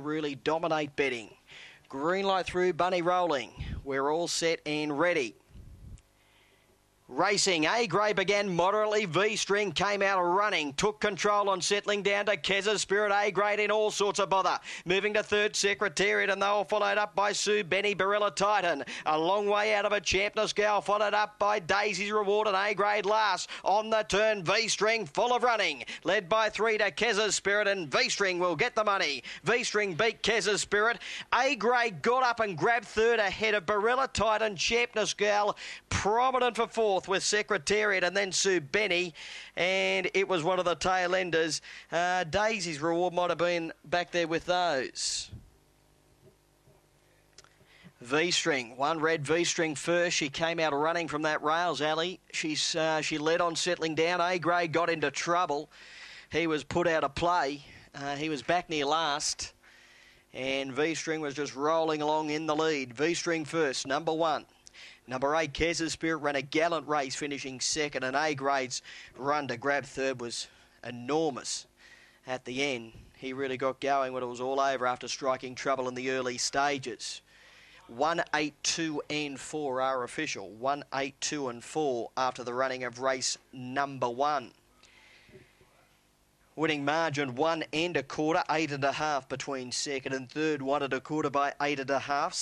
really dominate betting. Green light through, bunny rolling. We're all set and ready. Racing, A Grey began moderately. V string came out running, took control on settling down to Kez's Spirit. A grade in all sorts of bother. Moving to third Secretariat, and they were followed up by Sue Benny Barilla Titan. A long way out of a Champness Gal, followed up by Daisy's Reward and A grade last. On the turn, V string full of running. Led by three to Kez's Spirit, and V string will get the money. V string beat Kez's Spirit. A grade got up and grabbed third ahead of Barilla Titan, Champness Gal, prominent for fourth with Secretariat and then Sue Benny, and it was one of the tail enders. Uh, Daisy's reward might have been back there with those. V string, one red V string first. She came out running from that rails alley. She's uh, she led on settling down. A grade got into trouble. He was put out of play. Uh, he was back near last. And V string was just rolling along in the lead. V string first, number one. Number eight, Kez's Spirit ran a gallant race, finishing second. And A grade's run to grab third was enormous at the end. He really got going when it was all over after striking trouble in the early stages. 1, 8, 2 and 4 are official. 182 and 4 after the running of race number one. Winning margin one and a quarter, eight and a half between second and third, one and a quarter by eight and a half.